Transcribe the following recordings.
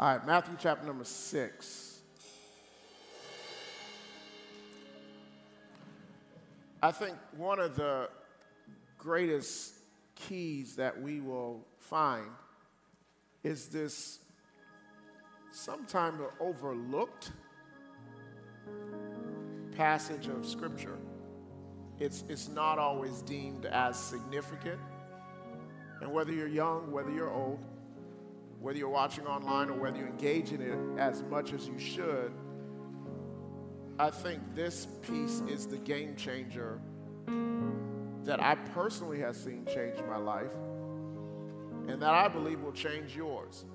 All right, Matthew chapter number six. I think one of the greatest keys that we will find is this sometimes overlooked passage of Scripture. It's, it's not always deemed as significant. And whether you're young, whether you're old, whether you're watching online or whether you engage in it as much as you should, I think this piece is the game changer that I personally have seen change my life and that I believe will change yours.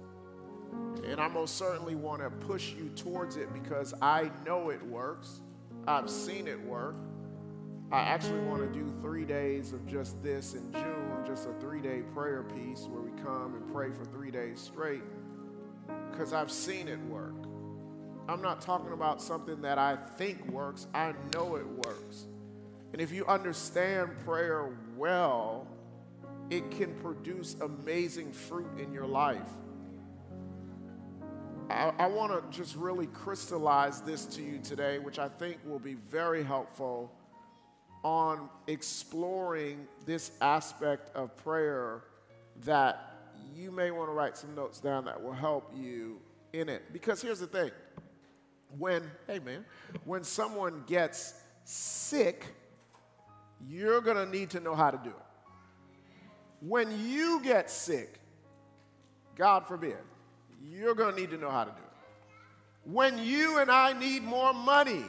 And I most certainly want to push you towards it because I know it works. I've seen it work. I actually want to do three days of just this in June, just a three day prayer piece where we come and pray for three days straight because I've seen it work. I'm not talking about something that I think works, I know it works. And if you understand prayer well, it can produce amazing fruit in your life. I, I want to just really crystallize this to you today, which I think will be very helpful on exploring this aspect of prayer that you may want to write some notes down that will help you in it. Because here's the thing when, hey man, when someone gets sick, you're going to need to know how to do it. When you get sick, God forbid, you're going to need to know how to do it. When you and I need more money,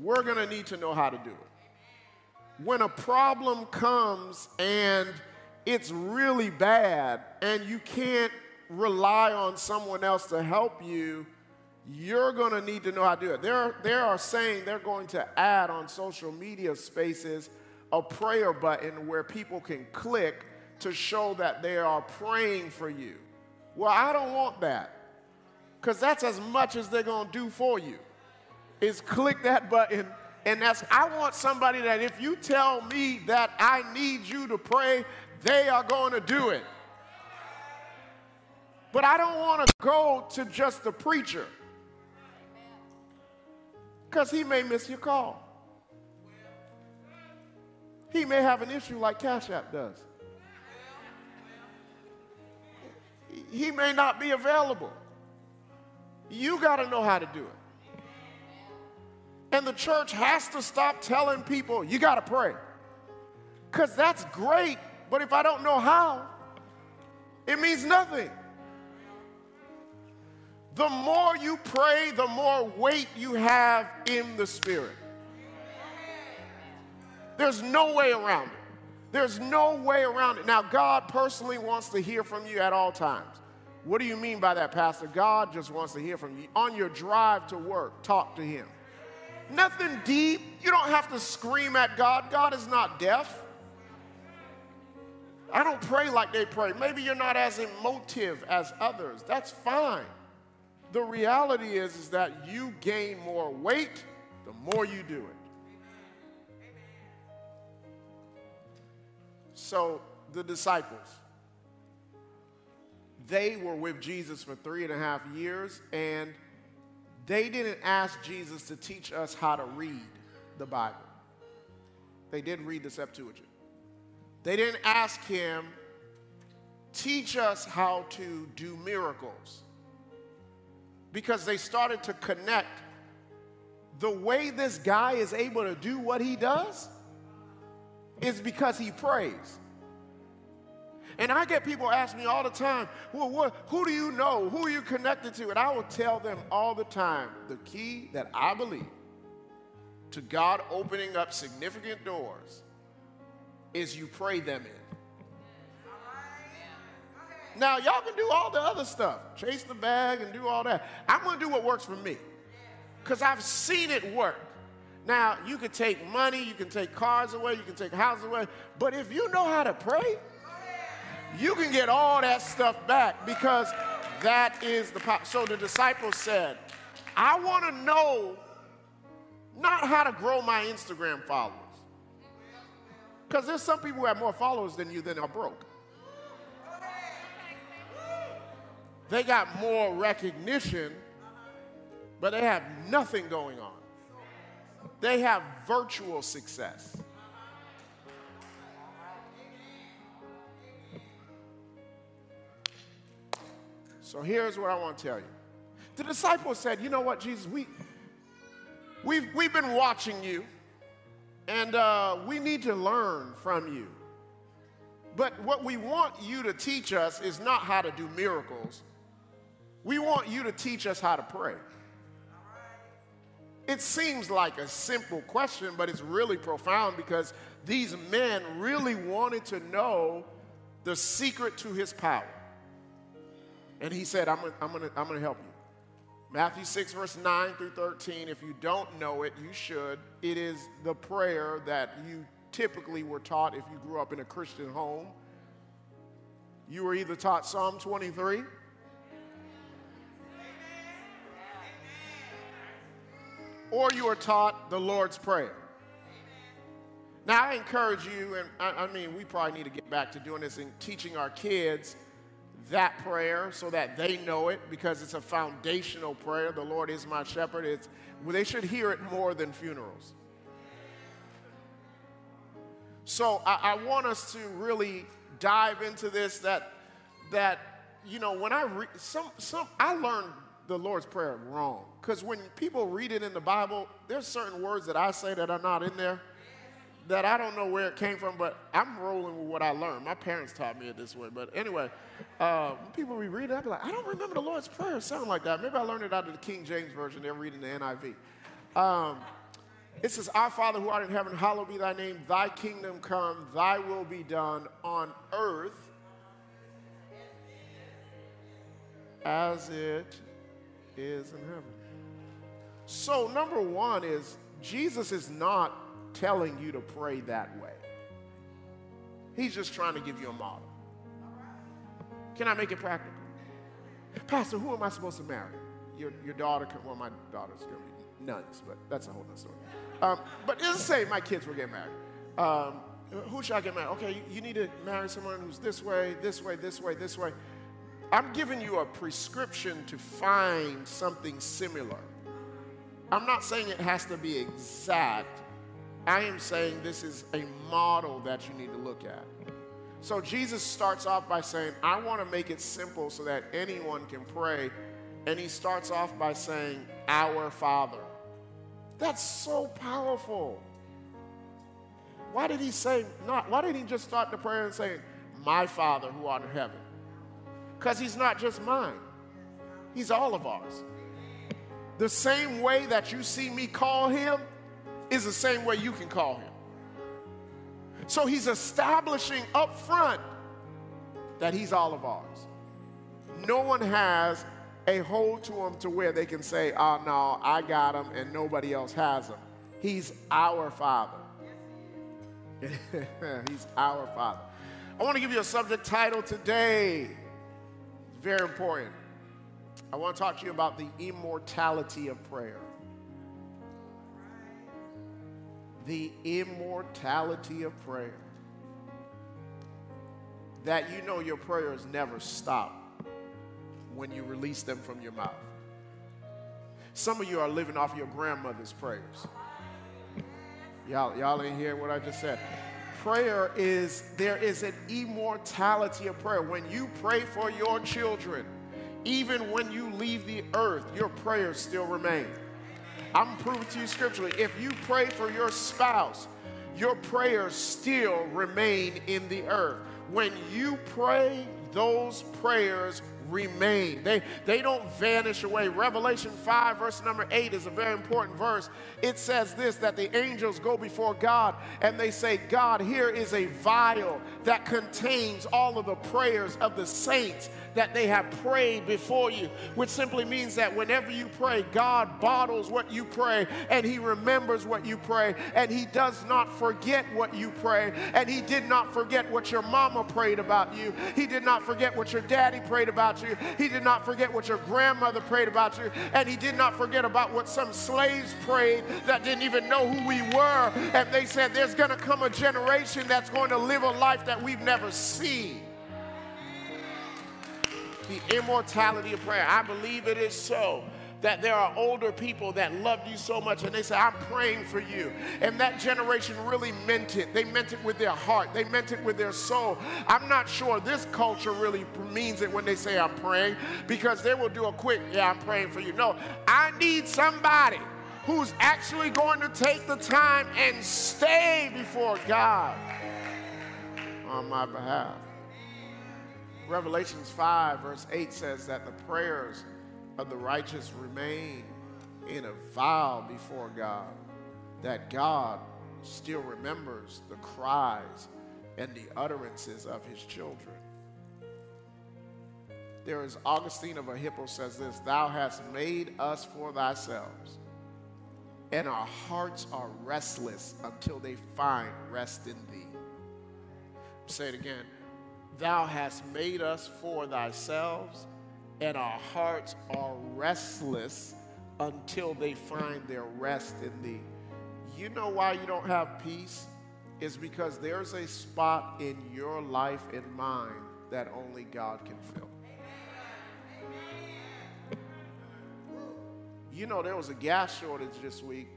we're going to need to know how to do it when a problem comes and it's really bad and you can't rely on someone else to help you, you're going to need to know how to do it. They're, they are saying they're going to add on social media spaces a prayer button where people can click to show that they are praying for you. Well, I don't want that because that's as much as they're going to do for you is click that button and that's, I want somebody that if you tell me that I need you to pray, they are going to do it. But I don't want to go to just the preacher because he may miss your call. He may have an issue like Cash App does. He may not be available. You got to know how to do it. And the church has to stop telling people, you got to pray. Because that's great, but if I don't know how, it means nothing. The more you pray, the more weight you have in the Spirit. There's no way around it. There's no way around it. Now, God personally wants to hear from you at all times. What do you mean by that, Pastor? God just wants to hear from you. On your drive to work, talk to Him. Nothing deep. You don't have to scream at God. God is not deaf. I don't pray like they pray. Maybe you're not as emotive as others. That's fine. The reality is, is that you gain more weight the more you do it. So the disciples, they were with Jesus for three and a half years, and they didn't ask Jesus to teach us how to read the Bible. They didn't read the Septuagint. They didn't ask him, teach us how to do miracles. Because they started to connect the way this guy is able to do what he does is because he prays. And I get people ask me all the time, well, what, who do you know? Who are you connected to? And I will tell them all the time the key that I believe to God opening up significant doors is you pray them in. Now, y'all can do all the other stuff, chase the bag and do all that. I'm going to do what works for me because I've seen it work. Now, you can take money, you can take cars away, you can take houses away, but if you know how to pray, you can get all that stuff back because that is the power. So the disciples said, I want to know not how to grow my Instagram followers. Because there's some people who have more followers than you than are broke. They got more recognition, but they have nothing going on. They have virtual success. So here's what I want to tell you. The disciples said, You know what, Jesus, we, we've, we've been watching you, and uh, we need to learn from you. But what we want you to teach us is not how to do miracles. We want you to teach us how to pray. It seems like a simple question, but it's really profound because these men really wanted to know the secret to his power. And he said, I'm gonna, I'm gonna, I'm gonna help you. Matthew 6, verse 9 through 13. If you don't know it, you should. It is the prayer that you typically were taught if you grew up in a Christian home. You were either taught Psalm 23. Or you were taught the Lord's Prayer. Now, I encourage you, and I, I mean, we probably need to get back to doing this and teaching our kids that prayer so that they know it because it's a foundational prayer. The Lord is my shepherd. It's, well, they should hear it more than funerals. So I, I want us to really dive into this that, that you know, when I read, some, some, I learned the Lord's Prayer wrong. Because when people read it in the Bible, there's certain words that I say that are not in there that I don't know where it came from, but I'm rolling with what I learned. My parents taught me it this way. But anyway, uh, people we read it, I'd be like, I don't remember the Lord's Prayer sound like that. Maybe I learned it out of the King James Version. They're reading the NIV. Um, it says, Our Father who art in heaven, hallowed be thy name. Thy kingdom come, thy will be done on earth as it is in heaven. So, number one is Jesus is not telling you to pray that way. He's just trying to give you a model. Can I make it practical? Pastor, who am I supposed to marry? Your, your daughter, well, my daughter's going to be nuns, but that's a whole other story. Um, but the same, my kids will get married. Um, who should I get married? Okay, you need to marry someone who's this way, this way, this way, this way. I'm giving you a prescription to find something similar. I'm not saying it has to be exact, I am saying this is a model that you need to look at. So Jesus starts off by saying, I want to make it simple so that anyone can pray. And he starts off by saying, Our Father. That's so powerful. Why did he say not? Why didn't he just start the prayer and say, My Father who art in heaven? Because he's not just mine, he's all of ours. The same way that you see me call him, is the same way you can call him. So he's establishing up front that he's all of ours. No one has a hold to him to where they can say, oh no, I got him and nobody else has him. He's our Father. Yes, he is. He's our Father. I want to give you a subject title today. It's very important. I want to talk to you about the immortality of prayer. The immortality of prayer. That you know your prayers never stop when you release them from your mouth. Some of you are living off your grandmother's prayers. Y'all, y'all ain't hear what I just said. Prayer is, there is an immortality of prayer. When you pray for your children, even when you leave the earth, your prayers still remain. I'm proving to you scripturally. If you pray for your spouse, your prayers still remain in the earth. When you pray, those prayers remain. They, they don't vanish away. Revelation 5, verse number 8 is a very important verse. It says this that the angels go before God and they say, God, here is a vial that contains all of the prayers of the saints that they have prayed before you, which simply means that whenever you pray, God bottles what you pray and He remembers what you pray and He does not forget what you pray. And He did not forget what your mama prayed about you, He did not forget what your daddy prayed about you, He did not forget what your grandmother prayed about you, and He did not forget about what some slaves prayed that didn't even know who we were. And they said, There's going to come a generation that's going to live a life that we've never seen. The immortality of prayer. I believe it is so that there are older people that loved you so much and they say, I'm praying for you. And that generation really meant it. They meant it with their heart, they meant it with their soul. I'm not sure this culture really means it when they say, I'm praying, because they will do a quick, yeah, I'm praying for you. No, I need somebody who's actually going to take the time and stay before God on my behalf. Revelations 5, verse 8 says that the prayers of the righteous remain in a vow before God, that God still remembers the cries and the utterances of his children. There is Augustine of Hippo says this Thou hast made us for thyself, and our hearts are restless until they find rest in thee. Say it again. Thou hast made us for thyself, and our hearts are restless until they find their rest in thee. You know why you don't have peace? Is because there's a spot in your life and mine that only God can fill. You know, there was a gas shortage this week,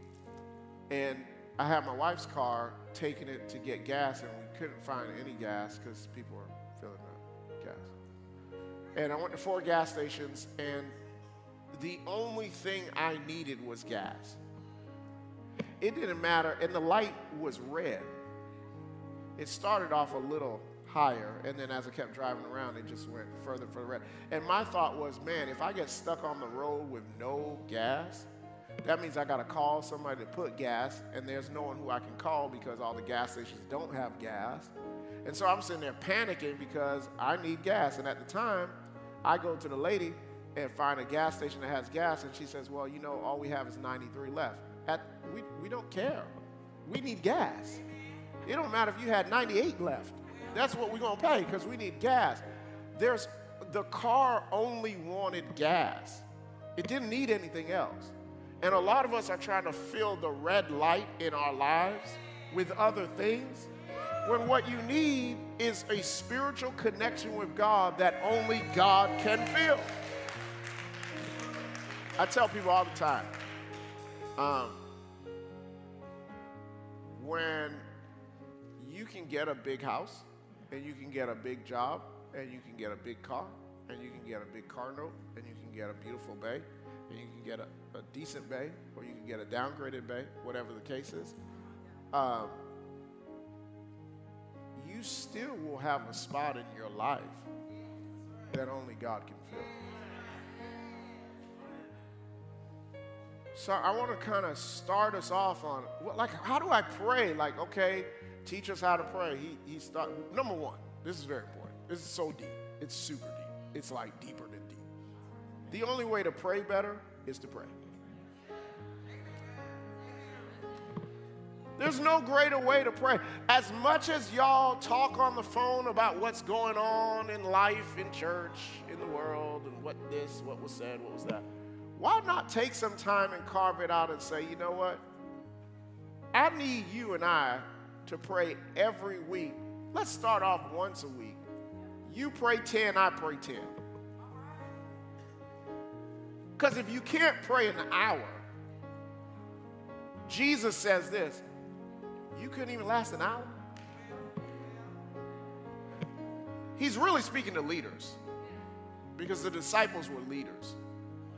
and I had my wife's car taking it to get gas, and we couldn't find any gas because people were. And I went to four gas stations, and the only thing I needed was gas. It didn't matter, and the light was red. It started off a little higher, and then as I kept driving around, it just went further and further red. And my thought was, man, if I get stuck on the road with no gas, that means I got to call somebody to put gas, and there's no one who I can call because all the gas stations don't have gas. And so I'm sitting there panicking because I need gas. And at the time, I go to the lady and find a gas station that has gas, and she says, Well, you know, all we have is 93 left. At, we, we don't care. We need gas. It don't matter if you had 98 left. That's what we're going to pay because we need gas. There's the car only wanted gas. It didn't need anything else. And a lot of us are trying to fill the red light in our lives with other things when what you need is a spiritual connection with God that only God can fill. I tell people all the time um, when you can get a big house and you can get a big job and you can get a big car and you can get a big car note and you can get a beautiful bay and you can get a, a decent bay or you can get a downgraded bay, whatever the case is. Um, you still will have a spot in your life that only God can fill. So I want to kind of start us off on like how do I pray? Like okay, teach us how to pray. He he start number one. This is very important. This is so deep. It's super deep. It's like deeper than deep. The only way to pray better is to pray. There's no greater way to pray. As much as y'all talk on the phone about what's going on in life, in church, in the world, and what this, what was said, what was that, why not take some time and carve it out and say, you know what? I need you and I to pray every week. Let's start off once a week. You pray 10, I pray 10. Because if you can't pray an hour, Jesus says this you couldn't even last an hour? He's really speaking to leaders because the disciples were leaders.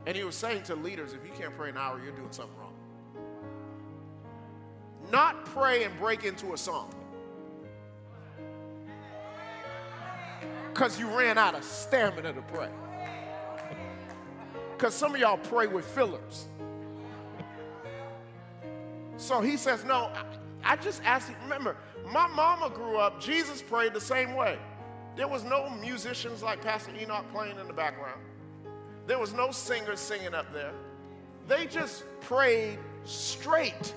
And he was saying to leaders, if you can't pray an hour, you're doing something wrong. Not pray and break into a song. Because you ran out of stamina to pray. Because some of y'all pray with fillers. So he says, No, I just ask you, remember, my mama grew up, Jesus prayed the same way. There was no musicians like Pastor Enoch playing in the background. There was no singers singing up there. They just prayed straight.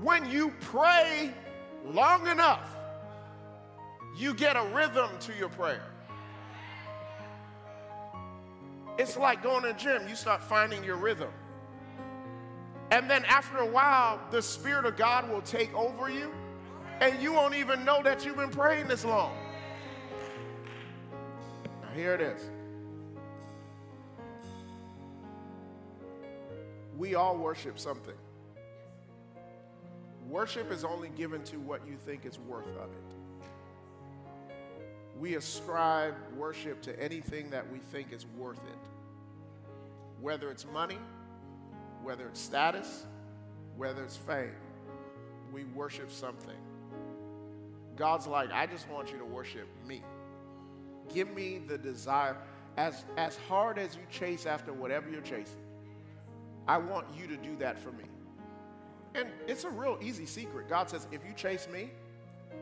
When you pray long enough, you get a rhythm to your prayer. It's like going to the gym, you start finding your rhythm. And then after a while, the Spirit of God will take over you and you won't even know that you've been praying this long. Now, here it is. We all worship something. Worship is only given to what you think is worth of it. We ascribe worship to anything that we think is worth it. Whether it's money, whether it's status, whether it's fame, we worship something. God's like, I just want you to worship me. Give me the desire. As, as hard as you chase after whatever you're chasing, I want you to do that for me. And it's a real easy secret. God says, if you chase me,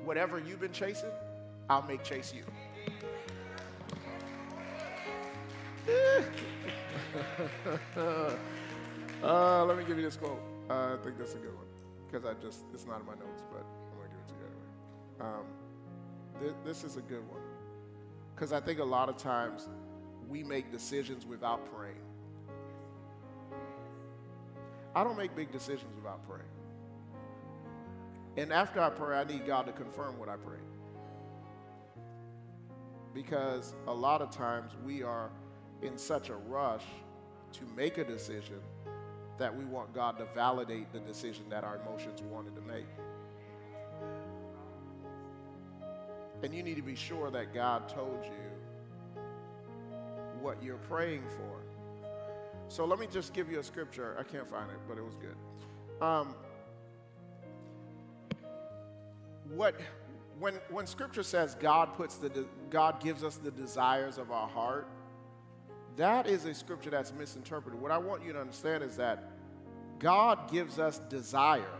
whatever you've been chasing, I'll make chase you. uh, let me give you this quote. Uh, I think that's a good one because I just, it's not in my notes, but I'm going to give it to you anyway. Um, th- this is a good one because I think a lot of times we make decisions without praying. I don't make big decisions without praying. And after I pray, I need God to confirm what I pray. Because a lot of times we are in such a rush to make a decision that we want God to validate the decision that our emotions wanted to make. And you need to be sure that God told you what you're praying for. So let me just give you a scripture. I can't find it, but it was good. Um, what when when scripture says God puts the de- God gives us the desires of our heart, that is a scripture that's misinterpreted. What I want you to understand is that God gives us desire.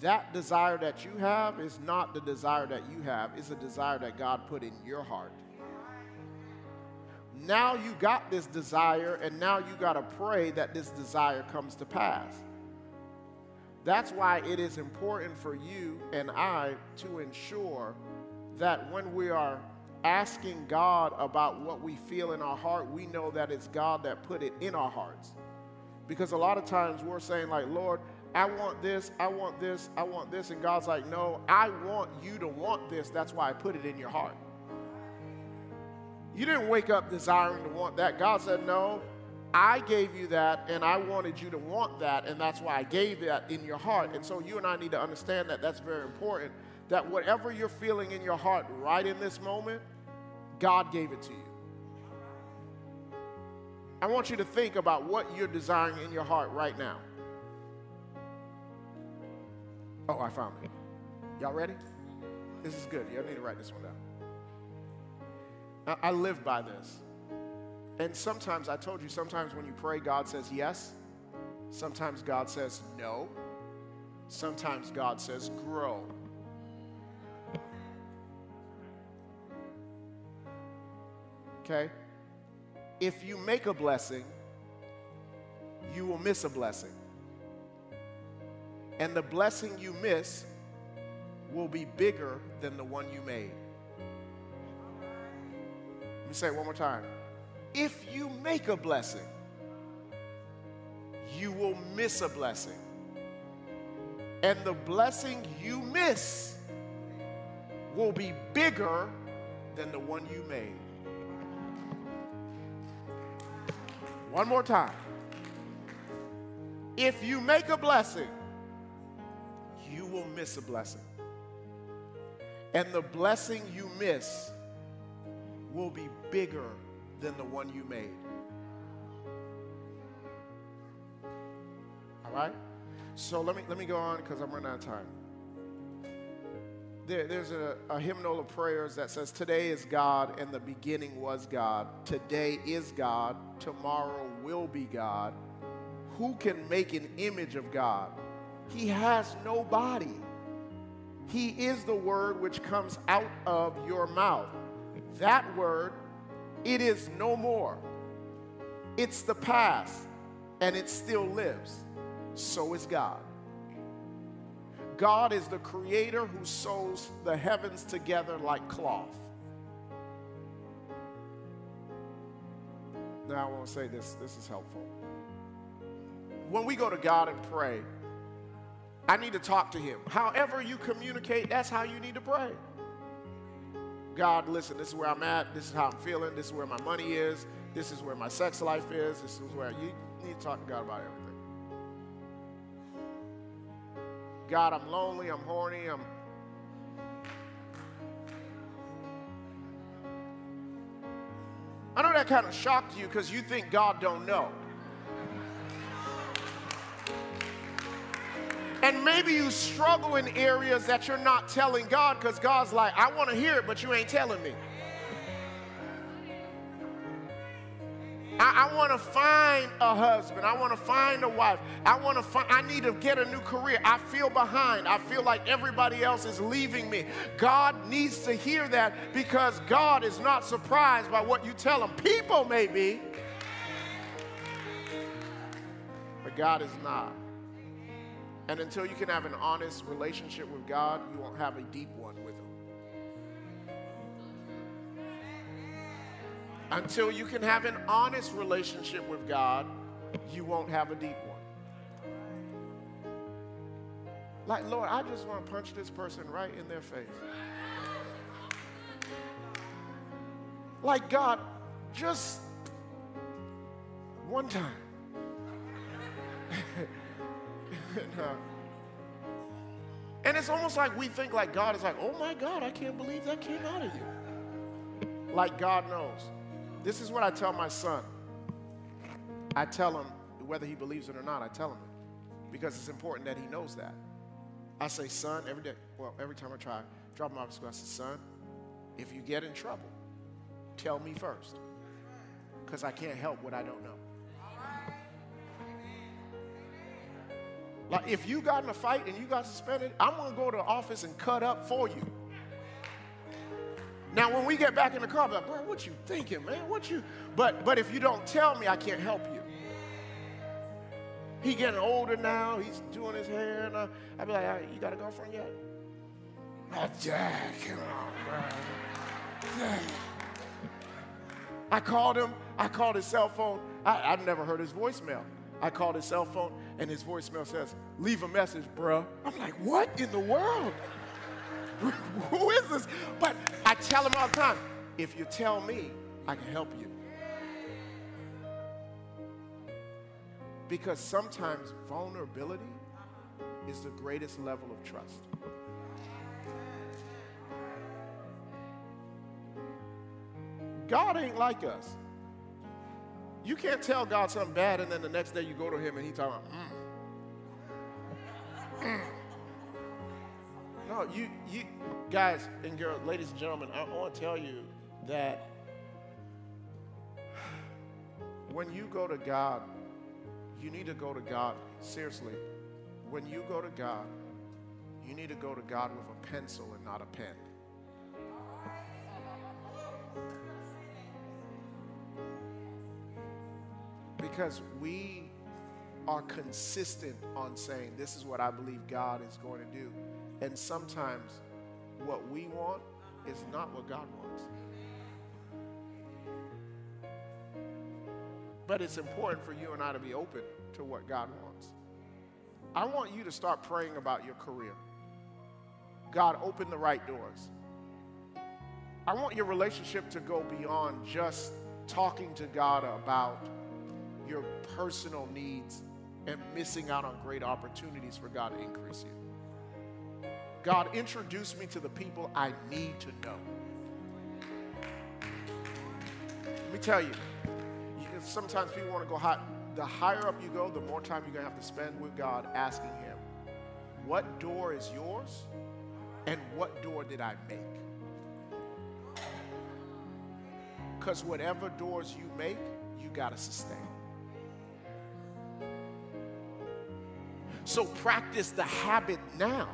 That desire that you have is not the desire that you have, it's a desire that God put in your heart now you got this desire, and now you got to pray that this desire comes to pass. That's why it is important for you and I to ensure that when we are asking God about what we feel in our heart, we know that it's God that put it in our hearts. Because a lot of times we're saying, like, Lord, I want this, I want this, I want this. And God's like, no, I want you to want this. That's why I put it in your heart. You didn't wake up desiring to want that. God said, No, I gave you that and I wanted you to want that, and that's why I gave that in your heart. And so you and I need to understand that that's very important. That whatever you're feeling in your heart right in this moment, God gave it to you. I want you to think about what you're desiring in your heart right now. Oh, I found it. Y'all ready? This is good. Y'all need to write this one down. I live by this. And sometimes, I told you, sometimes when you pray, God says yes. Sometimes God says no. Sometimes God says grow. Okay? If you make a blessing, you will miss a blessing. And the blessing you miss will be bigger than the one you made Let me say it one more time. If you make a blessing, you will miss a blessing. And the blessing you miss will be bigger than the one you made. One more time. If you make a blessing, you will miss a blessing. And the blessing you miss will be bigger than the one you made. All right? So let me, let me go on because I'm running out of time. There, there's a, a hymnal of prayers that says, Today is God and the beginning was God. Today is God. Tomorrow will be God. Who can make an image of God? He has no body. He is the word which comes out of your mouth that word, it is no more. It's the past, and it still lives. So is God. God is the creator who sews the heavens together like cloth. Now, I want to say this, this is helpful. When we go to God and pray, I need to talk to him. However, you communicate, that's how you need to pray. God, listen, this is where I'm at. This is how I'm feeling. This is where my money is. This is where my sex life is. This is where you need to talk to God about everything. God, I'm lonely. I'm horny. I'm. I know that kind of shocked you because you think God don't know. And maybe you struggle in areas that you're not telling God because God's like, I want to hear it, but you ain't telling me. I, want to find a husband. I want to find a wife. I want to find, I need to get a new career. I feel behind. I feel like everybody else is leaving me. God needs to hear that because God is not surprised by what you tell him. People may be, but God is not. And until you can have an honest relationship with God, you won't have a deep one Until you can have an honest relationship with God, you won't have a deep one. Like, Lord, I just want to punch this person right in their face. Like, God, just one time. and, and it's almost like we think like God is like, oh my God, I can't believe that came out of you. Like God knows. This is what I tell my son. I tell him, whether he believes it or not, I tell him it. Because it's important that he knows that. I say, son, every day, well, every time I try, drop him off at school, I say, son, if you get in trouble, tell me first. Because I can't help what I don't know. Like if you got in a fight and you got suspended, I'm gonna go to the office and cut up for you. Now when we get back in the car, like, bro, what you thinking, man? What you but but if you don't tell me, I can't help you. He getting older now, he's doing his hair, and uh, I'd be like, right, you got a girlfriend yet? Not Jack, come on, bro. I called him, I called his cell phone. I, I've never heard his voicemail. I called his cell phone, and his voicemail says, Leave a message, bruh. I'm like, What in the world? Who is this? But I tell them all the time, If you tell me, I can help you. Because sometimes vulnerability is the greatest level of trust. God ain't like us. You can't tell God something bad and then the next day you go to him and he talking mm. Mm. No, you, you guys and girls, ladies and gentlemen, I want to tell you that when you go to God, you need to go to God, seriously, when you go to God, you need to go to God with a pencil and not a pen. because we are consistent on saying, This is what I believe God is going to do. And sometimes what we want is not what God wants. But it's important for you and I to be open to what God wants. I want you to start praying about your career. God, open the right doors. I want your relationship to go beyond just talking to God about your personal needs and missing out on great opportunities for God to increase you. God, introduce me to the people I need to know. Let me tell you, sometimes people want to go high. The higher up you go, the more time you're going to have to spend with God asking Him, what door is yours and what door did I make? Because whatever doors you make, you got to sustain. So practice the habit now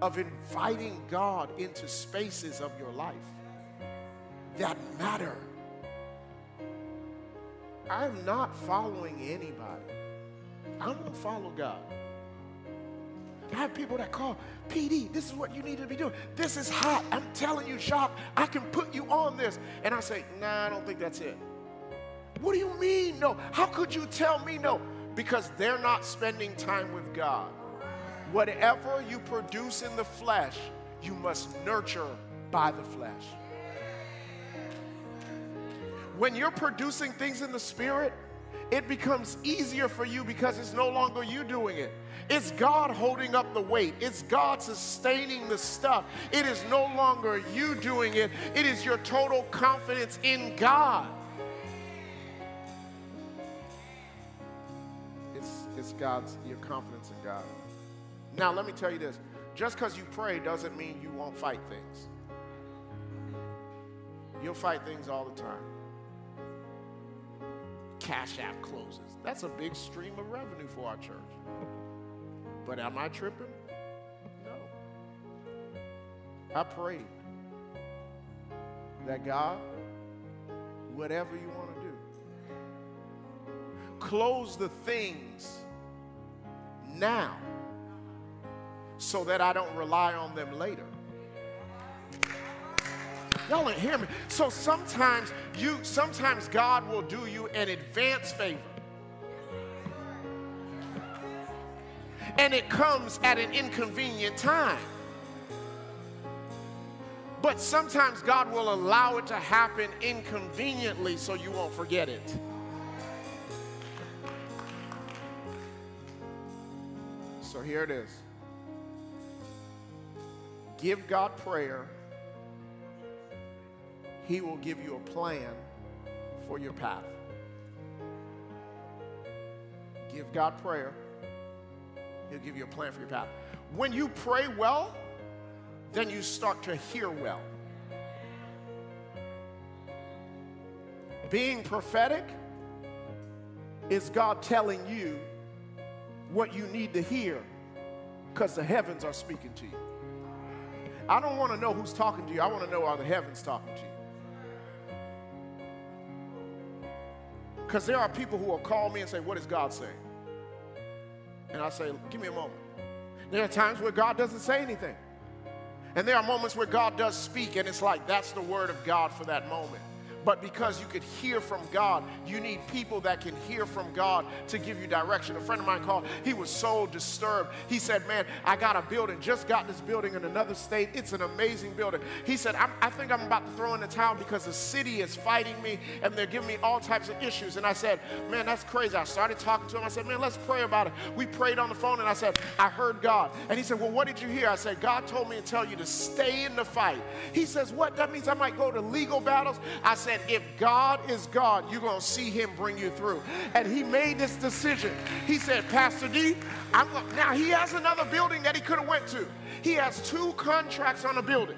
of inviting God into spaces of your life that matter. I'm not following anybody. I'm going to follow God. I have people that call, PD, this is what you need to be doing. This is hot. I'm telling you, Jacques, I can put you on this. And I say, nah, I don't think that's it. What do you mean no? How could you tell me no? because they're not spending time with God. Whatever you produce in the flesh, you must nurture by the flesh. When you're producing things in the spirit, it becomes easier for you because it's no longer you doing it. It's God holding up the weight. It's God sustaining the stuff. It is no longer you doing it. It is your total confidence in God. It's, it's God's, your confidence in God. Now, let me tell you this just because you pray doesn't mean you won't fight things. You'll fight things all the time. Cash App closes. That's a big stream of revenue for our church. But am I tripping? No. I prayed that God, whatever you want to do, close the things now so that I don't rely on them later. Y'all ain't hear me. So sometimes you, sometimes God will do you an advance favor. And it comes at an inconvenient time. But sometimes God will allow it to happen inconveniently so you won't forget it. So here it is. Give God prayer, He will give you a plan for your path. Give God prayer, He'll give you a plan for your path. When you pray well, then you start to hear well. Being prophetic is God telling you what you need to hear because the heavens are speaking to you. I don't want to know who's talking to you. I want to know are the heavens talking to you. Because there are people who will call me and say, What is God saying? And I say, Give me a moment. There are times where God doesn't say anything. And there are moments where God does speak, and it's like that's the word of God for that moment but because you could hear from God, you need people that can hear from God to give you direction. A friend of mine called, he was so disturbed. He said, Man, I got a building, just got this building in another state. It's an amazing building. He said, i think I'm about to throw in the towel because the city is fighting me and they're giving me all types of issues. And I said, Man, that's crazy. I started talking to him. I said, Man, let's pray about it. We prayed on the phone and I said, I heard God. And he said, Well, what did you hear? I said, God told me to tell you to stay in the fight. He says, What? That means I might go to legal battles? I said, if God is God, you're going to see him bring you through. And he made this decision. He said, Pastor D, I'm now he has another building that he could have went to. He has two contracts on a building.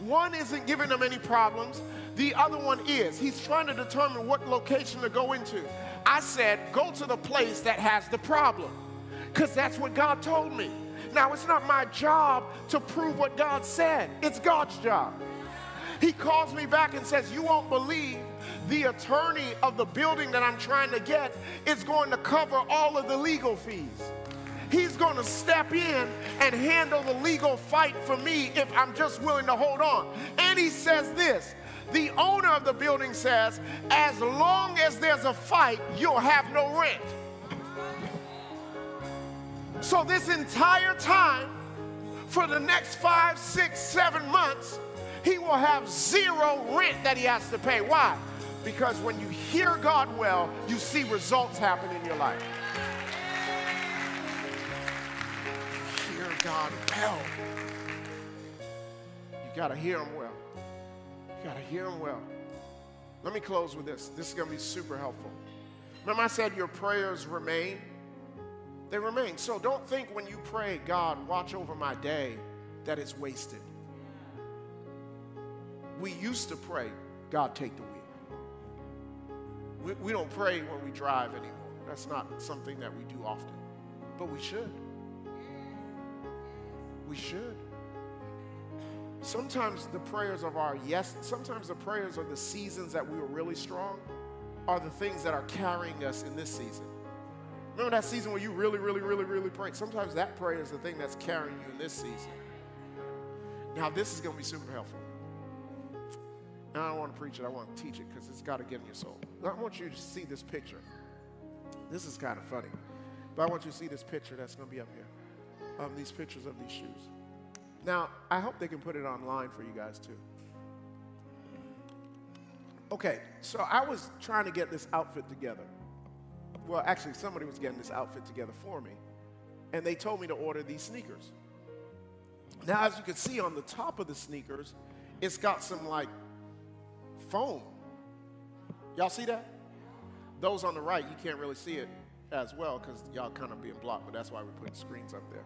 One isn't giving him any problems. The other one is. He's trying to determine what location to go into. I said, go to the place that has the problem. Because that's what God told me. Now, it's not my job to prove what God said, it's God's job. He calls me back and says, You won't believe the attorney of the building that I'm trying to get is going to cover all of the legal fees. He's going to step in and handle the legal fight for me if I'm just willing to hold on. And he says this the owner of the building says, As long as there's a fight, you'll have no rent. So, this entire time, for the next five, six, seven months, he will have zero rent that he has to pay. Why? Because when you hear God well, you see results happen in your life. Hear God well. You got to hear him well. You got to hear him well. Let me close with this. This is going to be super helpful. Remember, I said your prayers remain? They remain. So don't think when you pray, God, watch over my day, that it's wasted we used to pray, God, take the wheel. We, we don't pray when we drive anymore. That's not something that we do often. But we should. We should. Sometimes the prayers of our yes, sometimes the prayers of the seasons that we were really strong are the things that are carrying us in this season. Remember that season where you really, really, really, really prayed? Sometimes that prayer is the thing that's carrying you in this season. Now, this is going to be super helpful. I don't want to preach it, I want to teach it because it's got to get in your soul. I want you to see this picture. This is kind of funny, but I want you to see this picture that's going to be up here. um, these pictures of these shoes. Now, I hope they can put it online for you guys too. Okay, so I was trying to get this outfit together. Well, actually, somebody was getting this outfit together for me, and they told me to order these sneakers. Now, as you can see on the top of the sneakers, it's got some like foam. Y'all see that? Those on the right, you can't really see it as well because y'all kind of being blocked, but that's why we're putting screens up there.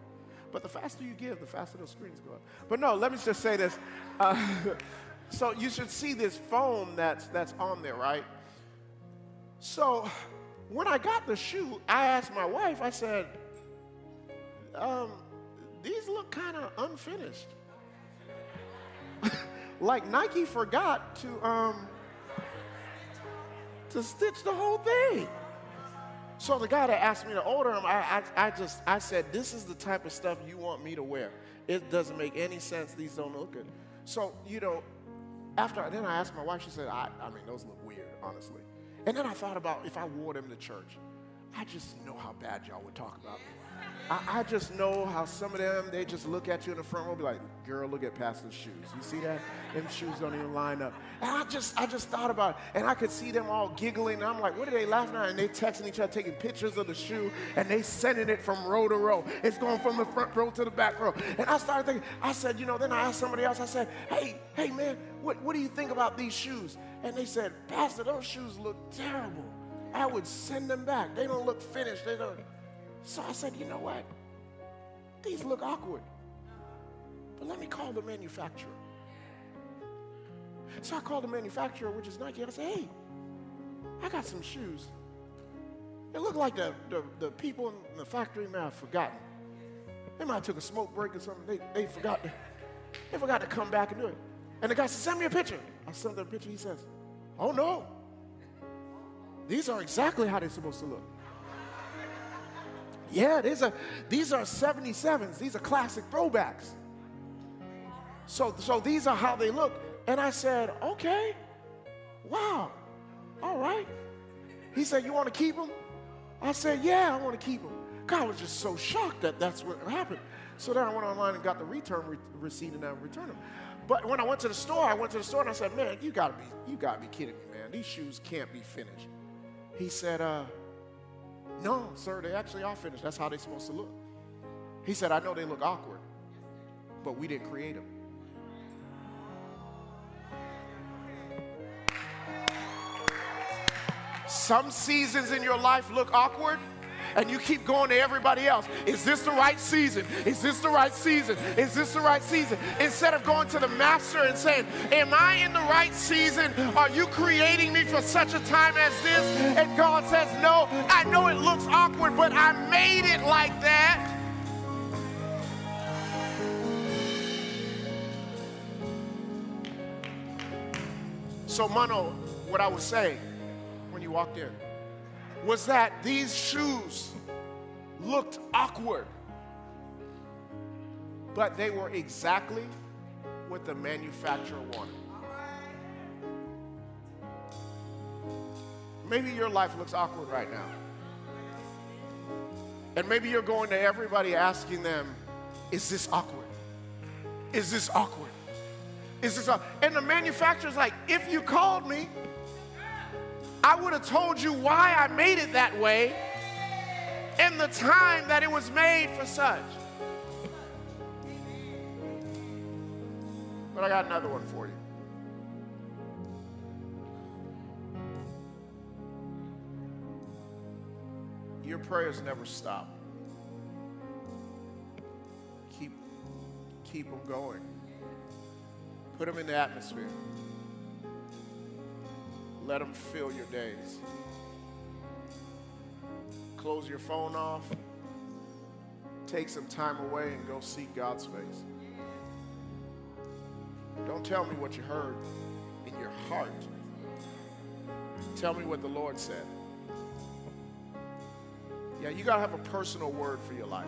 But the faster you give, the faster those screens go up. But no, let me just say this. Uh, so you should see this foam that's, that's on there, right? So when I got the shoe, I asked my wife, I said, um, these look kind of unfinished. like Nike forgot to, um, to stitch the whole thing. So the guy that asked me to order them, I, I, I just, I said, this is the type of stuff you want me to wear. It doesn't make any sense. These don't look good. So, you know, after, then I asked my wife, she said, I, I mean, those look weird, honestly. And then I thought about if I wore them to church, I just know how bad y'all would talk about me. I, I, just know how some of them, they just look at you in the front row, be like, girl, look at Pastor's shoes. You see that? Them shoes don't even line up. And I just, I just thought about it. And I could see them all giggling. And I'm like, what are they laughing at? And they texting each other, taking pictures of the shoe, and they sending it from row to row. It's going from the front row to the back row. And I started thinking, I said, you know, then I asked somebody else, I said, hey, hey, man, what, what do you think about these shoes? And they said, Pastor, those shoes look terrible. I would send them back. They don't look finished. They don't. So I said, you know what? These look awkward. But let me call the manufacturer. So I called the manufacturer, which is Nike. I said, hey, I got some shoes. It looked like the, the, the people in the factory may have forgotten. They might have took a smoke break or something. They, they forgot to, they forgot to come back and do it. And the guy said, send me a picture. I sent him a picture. He says, oh no. These are exactly how they're supposed to look. Yeah, these are these are 77s. These are classic throwbacks. So so these are how they look. And I said, "Okay. Wow. All right." He said, "You want to keep them?" I said, "Yeah, I want to keep them." God was just so shocked that that's what happened. So then I went online and got the return re- receipt and I returned them. But when I went to the store, I went to the store and I said, "Man, you gotta be you gotta be kidding me, man. These shoes can't be finished." He said, uh, no, sir, they actually are finished. That's how they're supposed to look. He said, I know they look awkward, but we didn't create them. Some seasons in your life look awkward, and you keep going to everybody else. Is this the right season? Is this the right season? Is this the right season? Instead of going to the master and saying, Am I in the right season? Are you creating me for such a time as this? And God says, No, I know it looks awkward, but I made it like that. So, Mano, what I was saying when you walked in was that these shoes looked awkward, but they were exactly what the manufacturer wanted. Maybe your life looks awkward right now. And maybe you're going to everybody asking them, Is this awkward? Is this awkward? Is this awkward? And the manufacturer's like, If you called me, I would have told you why I made it that way in the time that it was made for such. But I got another one for you. Your prayers never stop. Keep, keep them going. Put them in the atmosphere. Let them fill your days. Close your phone off. Take some time away and go seek God's face. Don't tell me what you heard in your heart. Tell me what the Lord said. Yeah, you got to have a personal word for your life.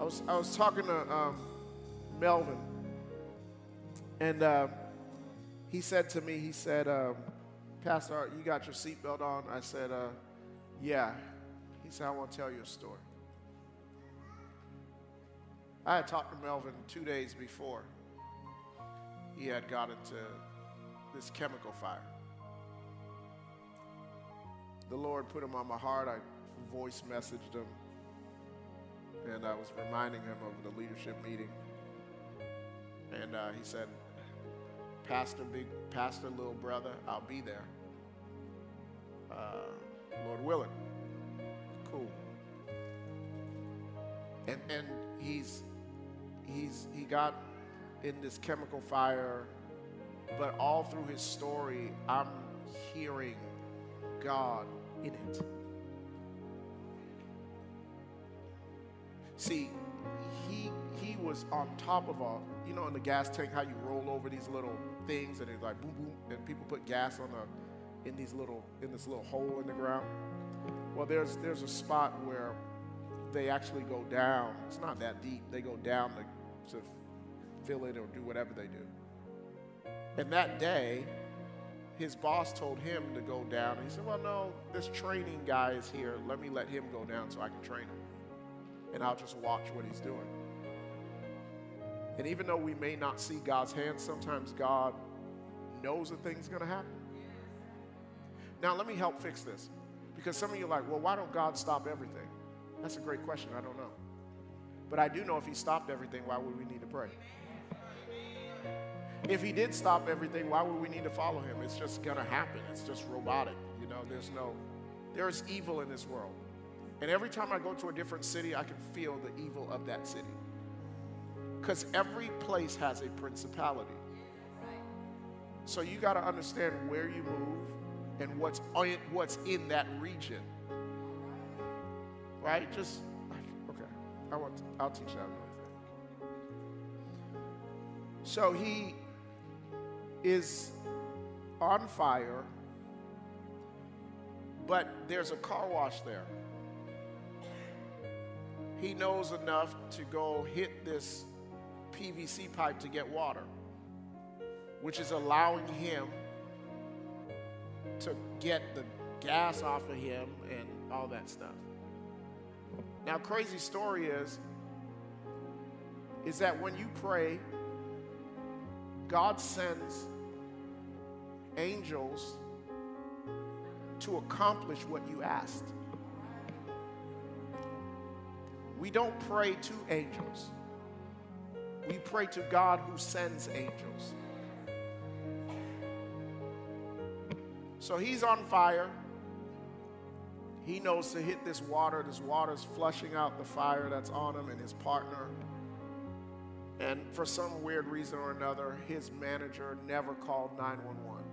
I was, I was talking to um, Melvin, and uh, he said to me, he said, um, Pastor, you got your seatbelt on? I said, uh, yeah. He said, I want to tell you a story. I had talked to Melvin two days before. He had got into this chemical fire. The Lord put him on my heart. I voice messaged him, and I was reminding him of the leadership meeting. And uh, he said, Pastor, big pastor, little brother, I'll be there. Uh, Lord willing. Cool. And and he's he's he got in this chemical fire, but all through his story, I'm hearing God in it. See, he he was on top of a, you know, in the gas tank, how you roll over these little things and it's like boom boom, and people put gas on the in these little in this little hole in the ground. Well, there's there's a spot where they actually go down. It's not that deep. They go down to, to fill it or do whatever they do. And that day, his boss told him to go down. And he said, Well, no, this training guy is here. Let me let him go down so I can train him. And I'll just watch what he's doing. And even though we may not see God's hand, sometimes God knows a thing's going to happen. Now, let me help fix this. Because some of you are like, well, why don't God stop everything? That's a great question. I don't know. But I do know if He stopped everything, why would we need to pray? If He did stop everything, why would we need to follow Him? It's just going to happen. It's just robotic. You know, there's no, there's evil in this world. And every time I go to a different city, I can feel the evil of that city. Because every place has a principality. So you got to understand where you move and what's, what's in that region. Right? Just, okay. I want to, I'll teach that another thing. So he is on fire, but there's a car wash there. He knows enough to go hit this PVC pipe to get water, which is allowing him to get the gas off of him and all that stuff. Now, crazy story is, is that when you pray, God sends angels to accomplish what you asked. We don't pray to angels. We pray to God who sends angels. So he's on fire. He knows to hit this water. This water's flushing out the fire that's on him and his partner. And for some weird reason or another, his manager never called 911.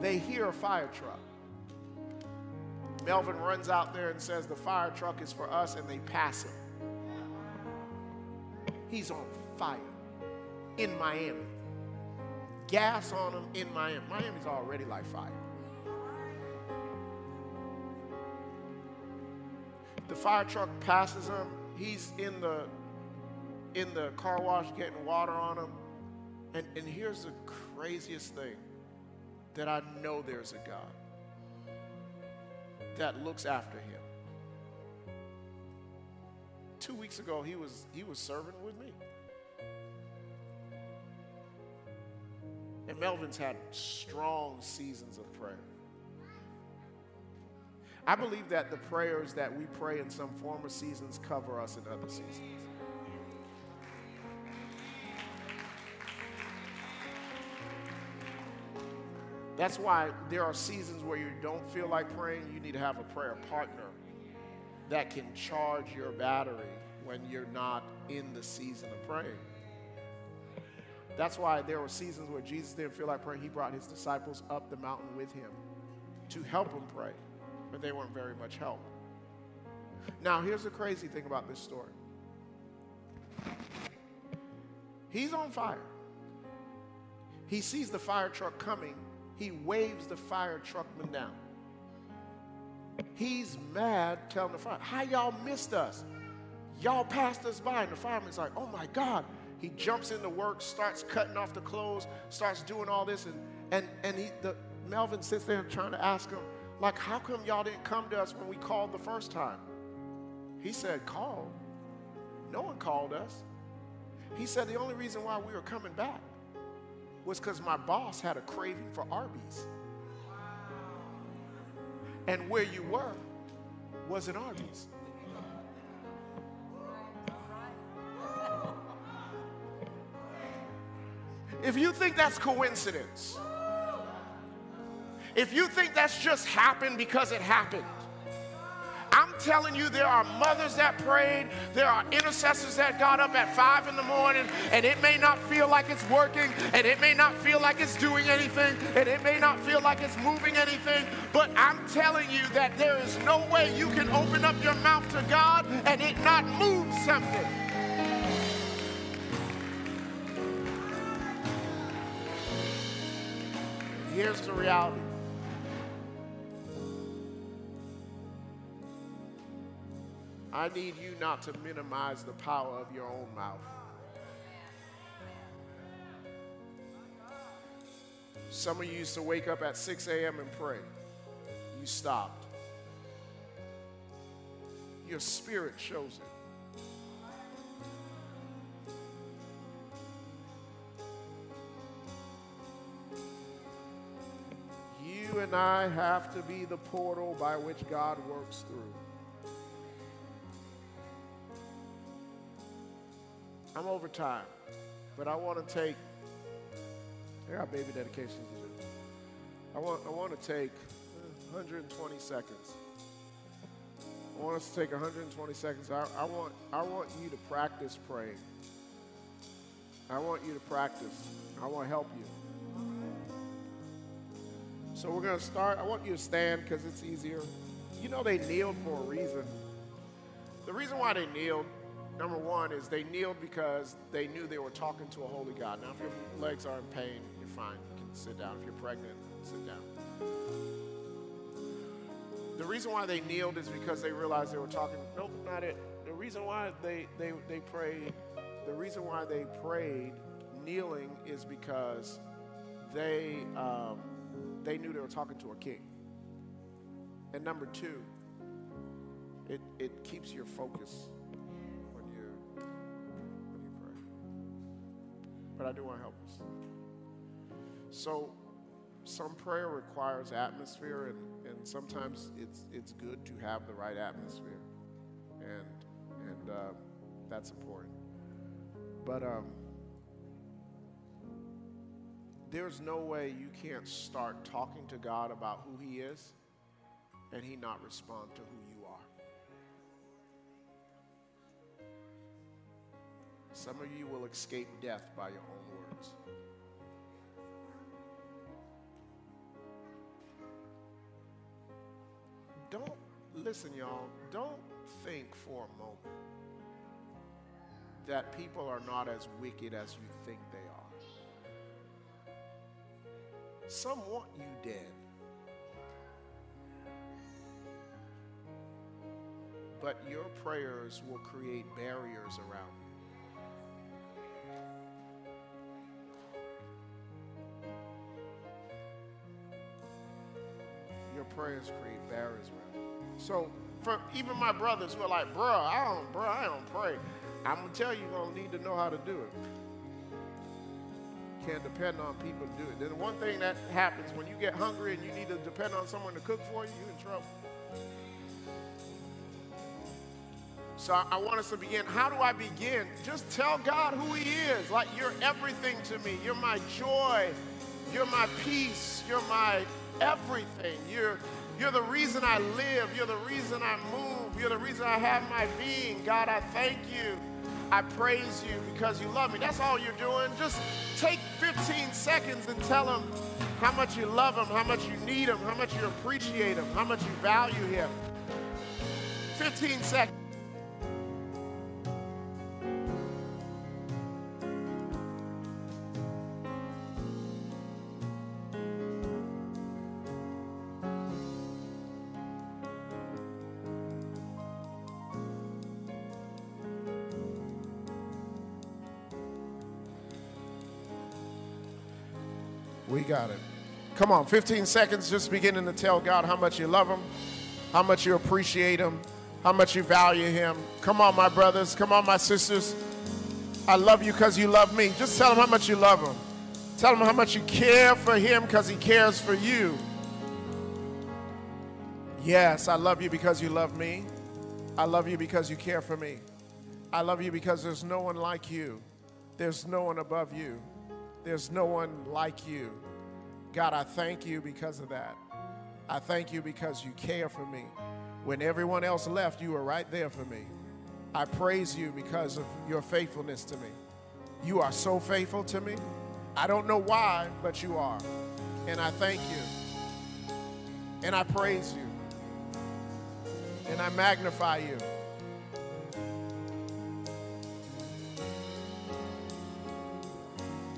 They hear a fire truck. Melvin runs out there and says, The fire truck is for us, and they pass him. He's on fire in Miami. Gas on him in Miami. Miami's already like fire. The fire truck passes him. He's in the in the car wash getting water on him. And, and here's the craziest thing that I know there's a God that looks after him. Two weeks ago, he was, he was serving with me. And Melvin's had strong seasons of prayer. I believe that the prayers that we pray in some former seasons cover us in other seasons. That's why there are seasons where you don't feel like praying. You need to have a prayer partner that can charge your battery when you're not in the season of praying. That's why there were seasons where Jesus didn't feel like praying. He brought his disciples up the mountain with him to help him pray, but they weren't very much help. Now, here's the crazy thing about this story he's on fire. He sees the fire truck coming he waves the fire truckman down. He's mad, telling the fire, How y'all missed us? Y'all passed us by. And the fireman's like, Oh my God. He jumps into work, starts cutting off the clothes, starts doing all this. And, and, and he, the, Melvin sits there trying to ask him, Like, how come y'all didn't come to us when we called the first time? He said, Call. No one called us. He said the only reason why we were coming back was because my boss had a craving for Arby's. And where you were was at Arby's. If you think that's coincidence, if you think that's just happened because it happened, I'm telling you, there are mothers that prayed, there are intercessors that got up at five in the morning, and it may not feel like it's working, and it may not feel like it's doing anything, and it may not feel like it's moving anything, but I'm telling you that there is no way you can open up your mouth to God and it not move something. Here's the reality. I need you not to minimize the power of your own mouth. Some of you used to wake up at 6 a.m. and pray. You stopped. Your spirit shows it. You and I have to be the portal by which God works through. I'm over time, but I want to take. There are baby dedications to do. I want, I want to take 120 seconds. I want us to take 120 seconds. I, I, want, I want you to practice praying. I want you to practice. I want to help you. So we're going to start. I want you to stand because it's easier. You know, they kneeled for a reason. The reason why they kneeled Number one is they kneeled because they knew they were talking to a holy God. Now, if your legs are in pain, you're fine. You can sit down. If you're pregnant, sit down. The reason why they kneeled is because they realized they were talking. Nope, not it. The reason why they, they, they prayed, the reason why they prayed kneeling is because they, um, they knew they were talking to a king. And number two, it, it keeps your focus but I do want to help us. So, some prayer requires atmosphere, and, and sometimes it's, it's good to have the right atmosphere, and, and uh, that's important. But um, there's no way you can't start talking to God about who He is and He not respond to who Some of you will escape death by your own words. Don't, listen, y'all, don't think for a moment that people are not as wicked as you think they are. Some want you dead. But your prayers will create barriers around you. prayers create barriers, man. So for even my brothers who are like, bro, I don't, bro, I don't pray. I'm gonna tell you, you're gonna need to know how to do it. Can't depend on people to do it. Then the one thing that happens when you get hungry and you need to depend on someone to cook for you, you're in trouble. So I want us to begin. How do I begin? Just tell God who He is. Like, you're everything to me. You're my joy. You're my peace. You're my everything. You're, you're the reason I live. You're the reason I move. You're the reason I have my being. God, I thank you. I praise you because you love me. That's all you're doing. Just take 15 seconds and tell him how much you love him, how much you need him, how much you appreciate him, how much you value him. 15 seconds. Got it. Come on, 15 seconds, just beginning to tell God how much you love Him, how much you appreciate Him, how much you value Him. Come on, my brothers. Come on, my sisters. I love you because you love me. Just tell Him how much you love Him. Tell Him how much you care for Him because He cares for you. Yes, I love you because you love me. I love you because you care for me. I love you because there's no one like you. There's no one above you. There's no one like you. God, I thank you because of that. I thank you because you care for me. When everyone else left, you were right there for me. I praise you because of your faithfulness to me. You are so faithful to me. I don't know why, but you are. And I thank you. And I praise you and I magnify you.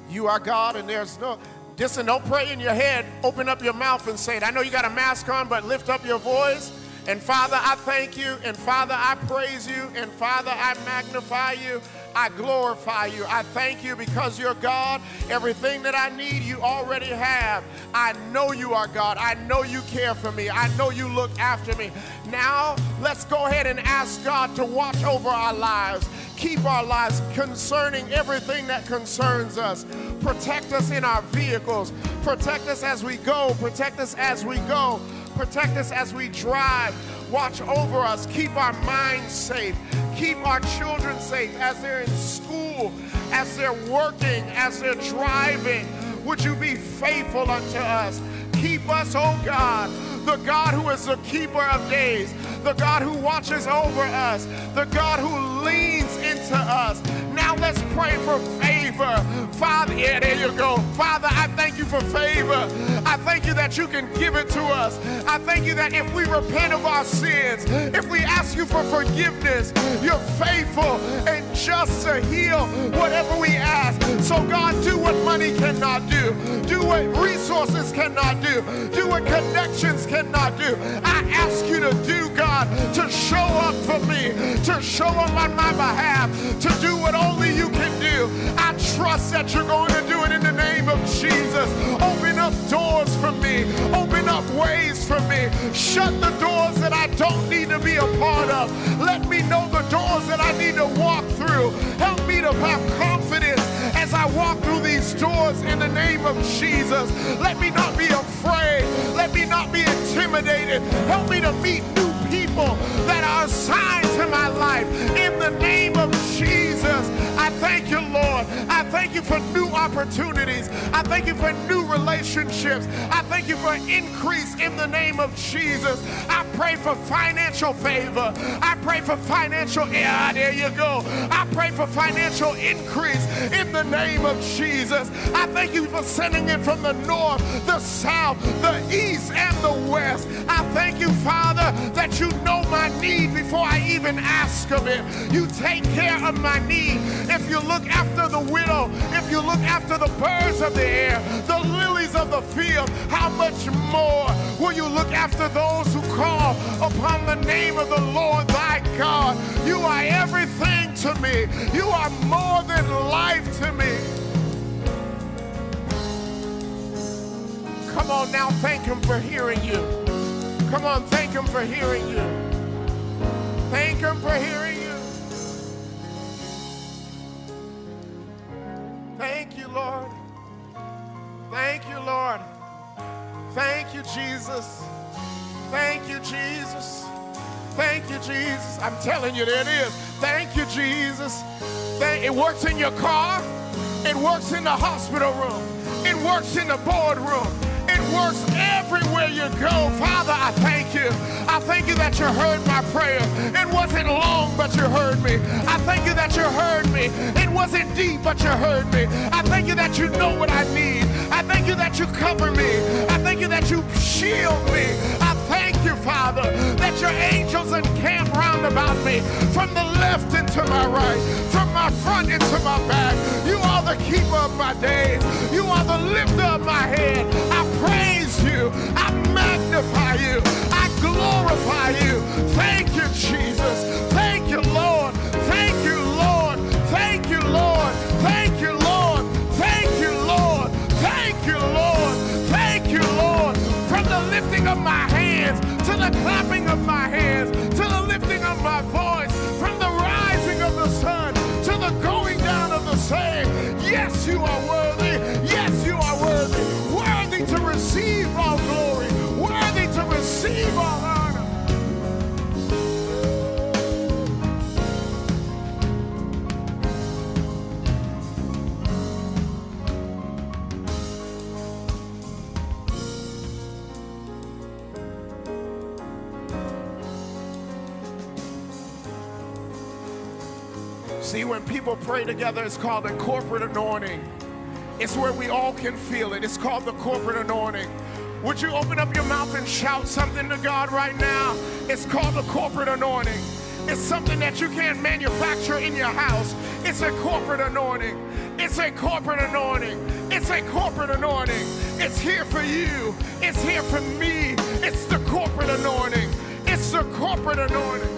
You are God, and there's no. Listen, don't pray in your head. Open up your mouth and say it. I know you got a mask on, but lift up your voice. And Father, I thank you. And Father, I praise you. And Father, I magnify you. I glorify you. I thank you because you're God. Everything that I need, you already have. I know you are God. I know you care for me. I know you look after me. Now, let's go ahead and ask God to watch over our lives. Keep our lives concerning everything that concerns us. Protect us in our vehicles. Protect us as we go. Protect us as we go. Protect us as we drive. Watch over us. Keep our minds safe. Keep our children safe as they're in school, as they're working, as they're driving. Would you be faithful unto us? Keep us, oh God, the God who is the keeper of days, the God who watches over us, the God who leans into us. Now let's pray for favor. Father, yeah, there you go. Father, I thank you for favor. I thank you that you can give it to us. I thank you that if we repent of our sins, if we ask you for forgiveness, you're faithful and just to heal whatever we ask. So, God, do what money cannot do, do what resources cannot do, do what connections cannot do. I ask you to do, God, to show up for me, to show up on my behalf, to do what only you can do. I trust that you're going to do it in the name of Jesus. Open up doors for me, open up ways for me. Shut the doors that I don't need to be a part of. Let me know the doors that I need to walk through. Help me to have confidence as I walk through these doors in the name of Jesus. Let me not be afraid. Let me not be intimidated. Help me to meet new people that are assigned to my life in the name of Jesus. I thank you, Lord. I thank you for new opportunities. I thank you for new relationships. I thank you for increase in the name of Jesus. I pray for financial favor. I pray for financial, yeah, there you go. I pray for financial increase in the name of Jesus. I thank you for sending it from the north, the south, the east, and the west. I thank you, Father, that you know my need before I even ask of it. You take care of my need. If you look after the widow, if you look after the birds of the air, the lilies of the field, how much more will you look after those who call upon the name of the Lord thy God? You are everything to me. You are more than life to me. Come on now, thank him for hearing you. Come on, thank him for hearing you. Thank him for hearing you. Thank you, Lord. Thank you, Lord. Thank you, Jesus. Thank you, Jesus. Thank you, Jesus. I'm telling you, there it is. Thank you, Jesus. Thank, it works in your car. It works in the hospital room. It works in the boardroom. Works everywhere you go. Father, I thank you. I thank you that you heard my prayer. It wasn't long, but you heard me. I thank you that you heard me. It wasn't deep, but you heard me. I thank you that you know what I need. I thank you that you cover me. I thank you that you shield me. I thank you, Father, that your angels encamp round about me from the left into my right, from my front into my back. You are the keeper of my days. You are the lifter of my head you. I magnify you. I glorify you. Thank you, Jesus. Thank you, Lord. Thank you, Lord. Thank you, Lord. Thank you, Lord. Thank you, Lord. Thank you, Lord. Thank you, Lord. From the lifting of my hands to the clapping See, when people pray together, it's called a corporate anointing. It's where we all can feel it. It's called the corporate anointing. Would you open up your mouth and shout something to God right now? It's called the corporate anointing. It's something that you can't manufacture in your house. It's a corporate anointing. It's a corporate anointing. It's a corporate anointing. It's here for you. It's here for me. It's the corporate anointing. It's the corporate anointing.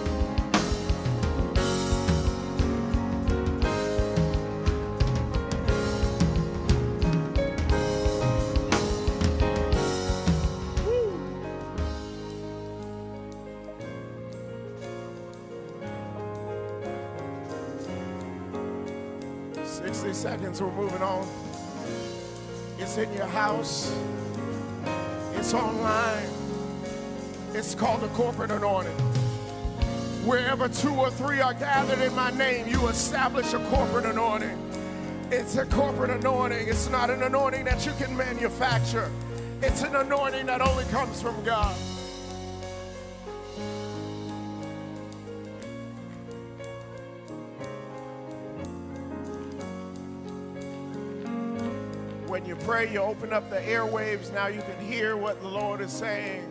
60 we're moving on. It's in your house, it's online. It's called the corporate anointing. Wherever two or three are gathered in my name, you establish a corporate anointing. It's a corporate anointing. It's not an anointing that you can manufacture. It's an anointing that only comes from God. Pray, you open up the airwaves. Now you can hear what the Lord is saying.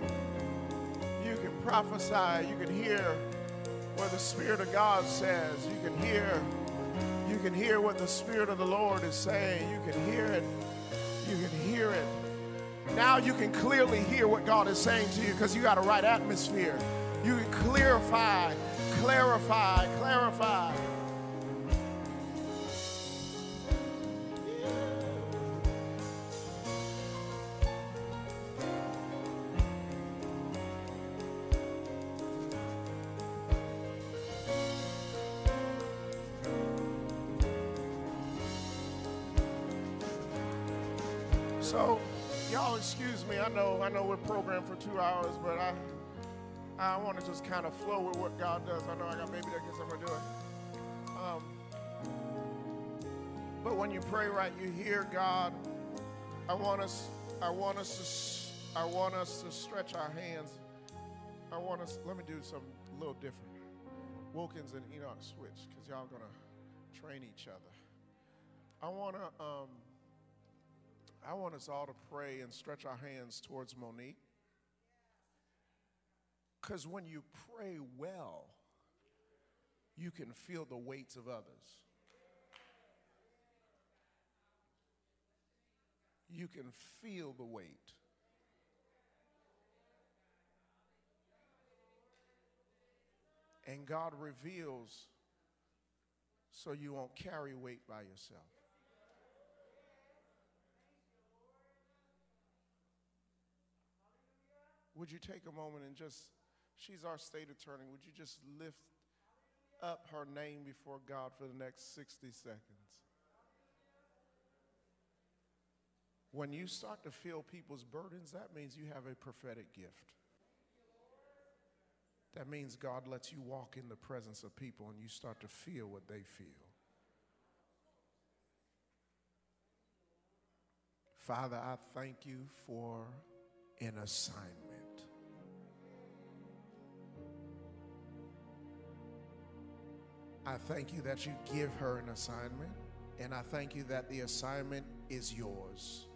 You can prophesy. You can hear what the Spirit of God says. You can hear. You can hear what the Spirit of the Lord is saying. You can hear it. You can hear it. Now you can clearly hear what God is saying to you because you got a right atmosphere. You can clarify, clarify, clarify. So, y'all excuse me. I know, I know we're programmed for two hours, but I, I want to just kind of flow with what God does. I know I got baby that gets I'm gonna do it. Um, but when you pray right, you hear God. I want us, I want us to, I want us to stretch our hands. I want us. Let me do something a little different. Wilkins and Enoch switch because y'all gonna train each other. I want to. Um, I want us all to pray and stretch our hands towards Monique. Because when you pray well, you can feel the weights of others. You can feel the weight. And God reveals so you won't carry weight by yourself. Would you take a moment and just, she's our state attorney, would you just lift up her name before God for the next 60 seconds? When you start to feel people's burdens, that means you have a prophetic gift. That means God lets you walk in the presence of people and you start to feel what they feel. Father, I thank you for an assignment. I thank you that you give her an assignment, and I thank you that the assignment is yours.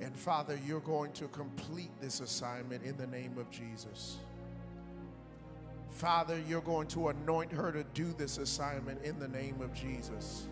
And Father, you're going to complete this assignment in the name of Jesus. Father, you're going to anoint her to do this assignment in the name of Jesus.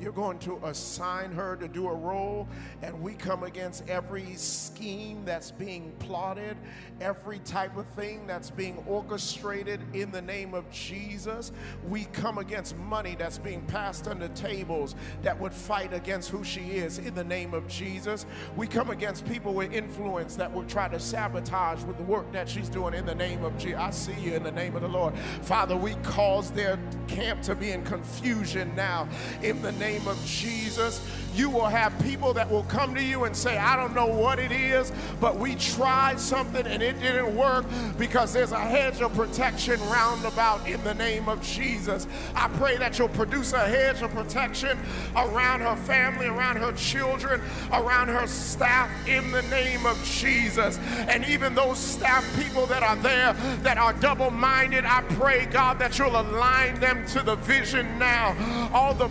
You're going to assign her to do a role, and we come against every scheme that's being plotted, every type of thing that's being orchestrated in the name of Jesus. We come against money that's being passed under tables that would fight against who she is in the name of Jesus. We come against people with influence that will try to sabotage with the work that she's doing in the name of Jesus. I see you in the name of the Lord. Father, we cause their camp to be in confusion now. In the name of Jesus. You will have people that will come to you and say, I don't know what it is, but we tried something and it didn't work because there's a hedge of protection roundabout in the name of Jesus. I pray that you'll produce a hedge of protection around her family, around her children, around her staff in the name of Jesus. And even those staff people that are there that are double minded, I pray, God, that you'll align them to the vision now. All the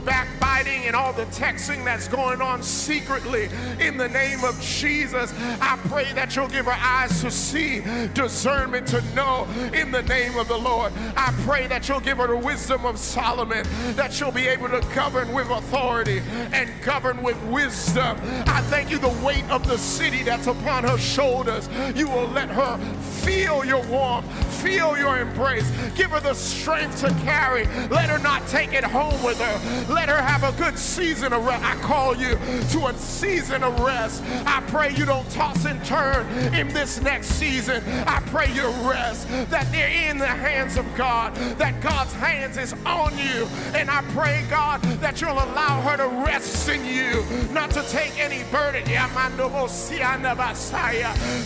backbiting and all the texting that's going on secretly in the name of Jesus. I pray that you'll give her eyes to see, discernment to know in the name of the Lord. I pray that you'll give her the wisdom of Solomon, that she'll be able to govern with authority and govern with wisdom. I thank you, the weight of the city that's upon her shoulders. You will let her feel your warmth, feel your embrace. Give her the strength to carry. Let her not take it home with her. Let her have a good season of rest. I call you to a season of rest. I pray you don't toss and turn in this next season. I pray you rest, that they're in the hands of God, that God's hands is on you. And I pray, God, that you'll allow her to rest in you, not to take any burden.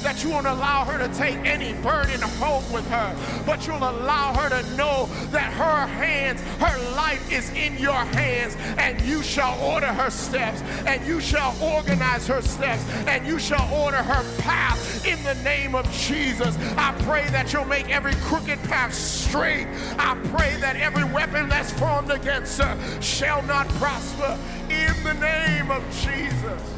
That you won't allow her to take any burden home with her, but you'll allow her to know that her hands, her life is in your hands, and you shall order her steps, and you shall organize her steps, and you shall order her path in the name of Jesus. I pray that you'll make every crooked path straight. I pray that every weapon that's formed against her shall not prosper in the name of Jesus.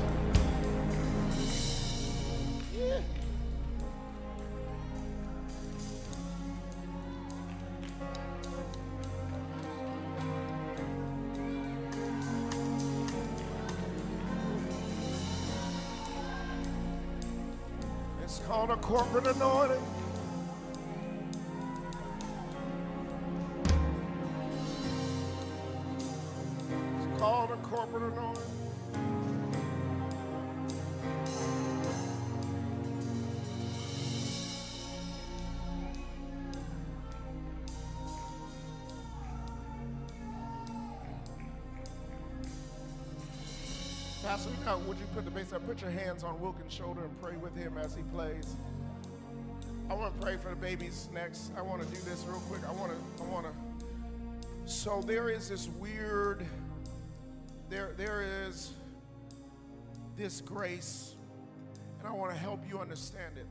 Corporate anointing. It's called a corporate anointing. Pastor, would you put the bass up? Put your hands on Wilkins' shoulder and pray with him as he plays. I want to pray for the babies next. I want to do this real quick. I want to, I want to. So there is this weird, there, there is this grace, and I want to help you understand it.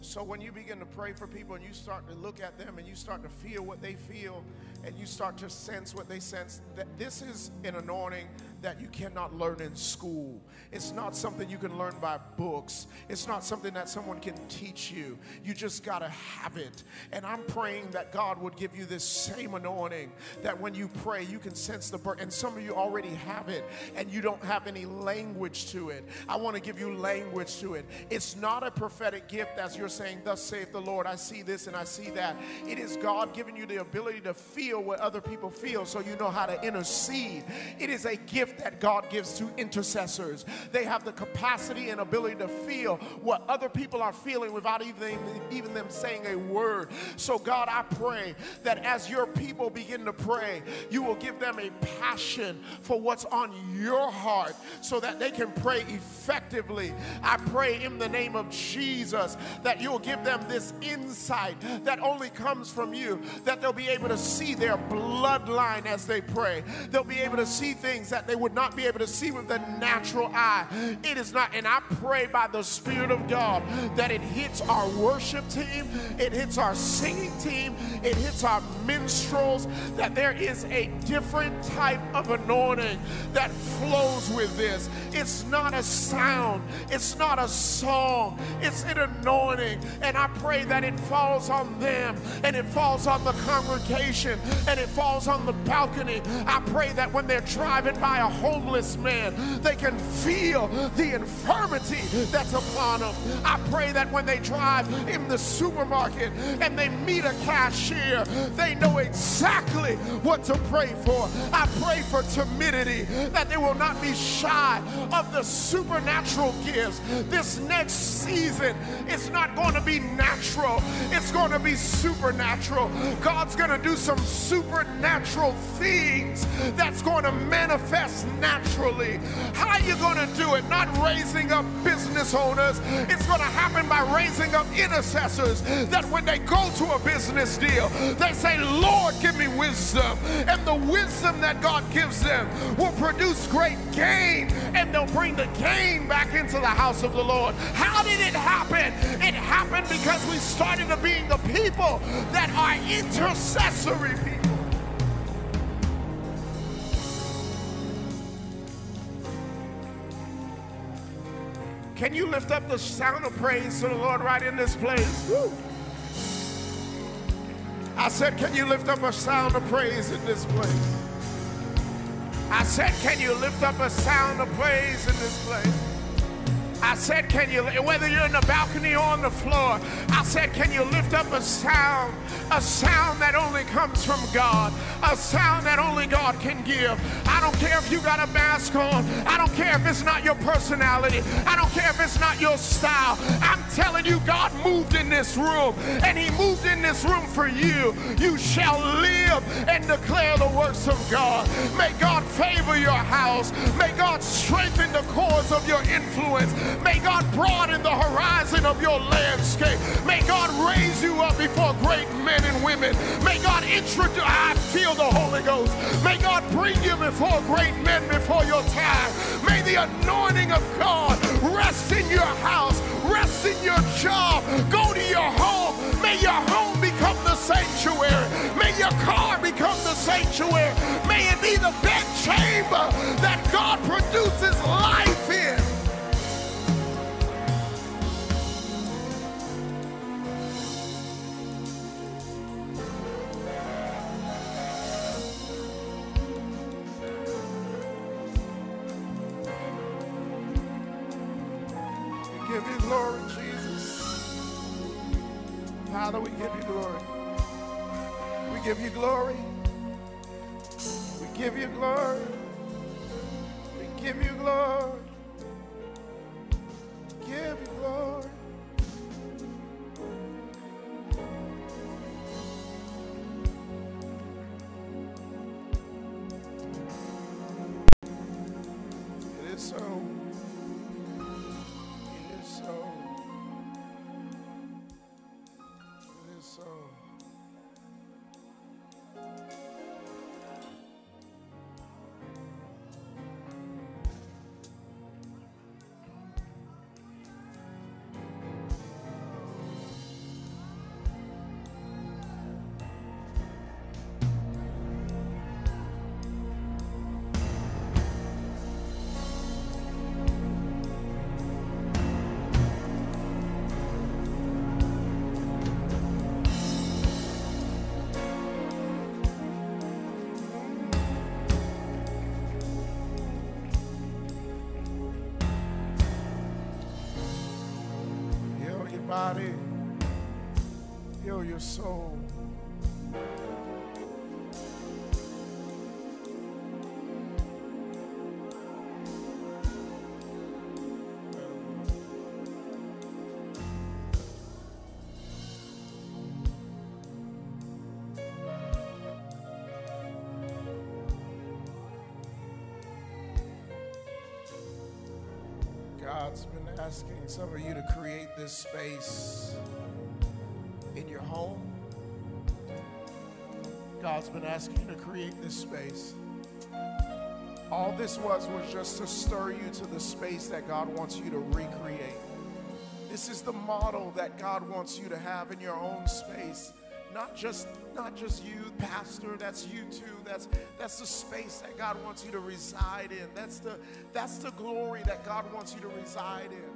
So when you begin to pray for people and you start to look at them and you start to feel what they feel and you start to sense what they sense, that this is an anointing that you cannot learn in school. It's not something you can learn by books. It's not something that someone can teach you. You just got to have it. And I'm praying that God would give you this same anointing that when you pray, you can sense the burden. And some of you already have it and you don't have any language to it. I want to give you language to it. It's not a prophetic gift as you're saying, Thus saith the Lord, I see this and I see that. It is God giving you the ability to feel what other people feel so you know how to intercede. It is a gift that God gives to intercessors. They have the capacity and ability to feel what other people are feeling without even, even them saying a word. So, God, I pray that as your people begin to pray, you will give them a passion for what's on your heart so that they can pray effectively. I pray in the name of Jesus that you'll give them this insight that only comes from you, that they'll be able to see their bloodline as they pray. They'll be able to see things that they would not be able to see with the natural eye. It is not, and I pray by the Spirit of God that it hits our worship team, it hits our singing team, it hits our minstrels, that there is a different type of anointing that flows with this. It's not a sound, it's not a song, it's an anointing. And I pray that it falls on them and it falls on the congregation and it falls on the balcony. I pray that when they're driving by a homeless man, they can feel the infirmity that's upon them. I pray that when they drive in the supermarket and they meet a cashier, they know exactly what to pray for. I pray for timidity, that they will not be shy of the supernatural gifts. This next season is not going to be natural, it's going to be supernatural. God's going to do some supernatural things that's going to manifest naturally. How are you going to do it? Not raising up business owners. It's going to happen by raising up intercessors that when they go to a business deal, they say, Lord, give me wisdom. And the wisdom that God gives them will produce great gain and they'll bring the gain back into the house of the Lord. How did it happen? It happened because we started to being the people that are intercessory Can you lift up the sound of praise to the Lord right in this place? Woo. I said, Can you lift up a sound of praise in this place? I said, Can you lift up a sound of praise in this place? I said, Can you, whether you're in the balcony or on the floor, I said, Can you lift up a sound, a sound that only comes from God, a sound that only God can give? I don't care if you got a mask on, I don't care if it's not your personality, I don't care if it's not your style. I'm telling you, God moved in this room, and He moved in this room for you. You shall live and declare the works of God. May God favor your house, may God strengthen the cause of your influence. May God broaden the horizon of your landscape. May God raise you up before great men and women. May God introduce, I feel the Holy Ghost. May God bring you before great men before your time. May the anointing of God rest in your house, rest in your job, go to your home. May your home become the sanctuary. May your car become the sanctuary. May it be the bed chamber that God produces life in. Body. Heal your soul. God's been asking some of you to create this space in your home. God's been asking you to create this space. All this was was just to stir you to the space that God wants you to recreate. This is the model that God wants you to have in your own space. Not just not just you, pastor, that's you too. That's that's the space that God wants you to reside in. That's the that's the glory that God wants you to reside in.